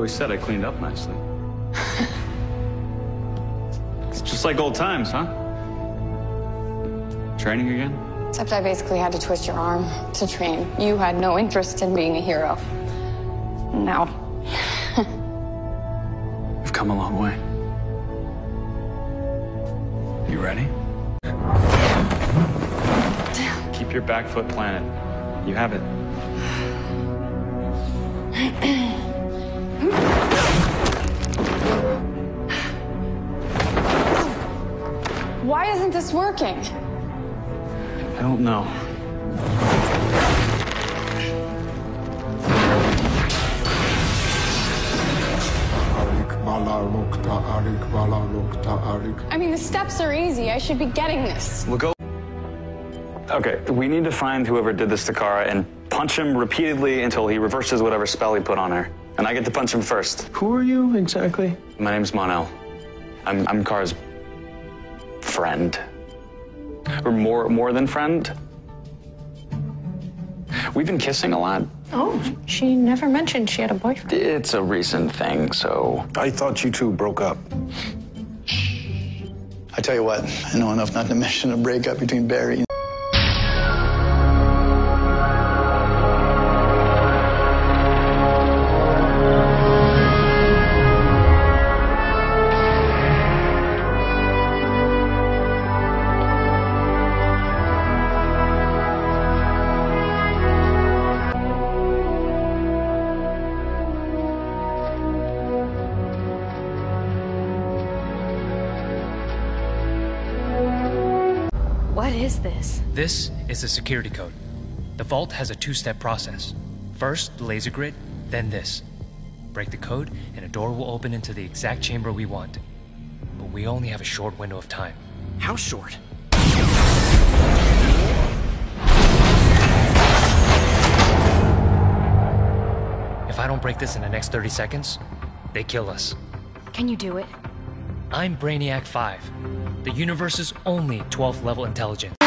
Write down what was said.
always said I cleaned up nicely. it's just like old times, huh? Training again? Except I basically had to twist your arm to train. You had no interest in being a hero. Now, We've come a long way. You ready? Keep your back foot planted. You have it. why isn't this working? I don't know. I mean, the steps are easy. I should be getting this. We'll go. Okay, we need to find whoever did this to Kara and punch him repeatedly until he reverses whatever spell he put on her. And I get to punch him first. Who are you exactly? My name's Mon-El. I'm, I'm Kara's friend. Or more, more than friend. We've been kissing a lot. Oh, she never mentioned she had a boyfriend. It's a recent thing, so. I thought you two broke up. I tell you what, I know enough not to mention a breakup between Barry and. What is this? This is the security code. The vault has a two step process. First, the laser grid, then this. Break the code, and a door will open into the exact chamber we want. But we only have a short window of time. How short? If I don't break this in the next 30 seconds, they kill us. Can you do it? I'm Brainiac 5, the universe's only 12th level intelligence.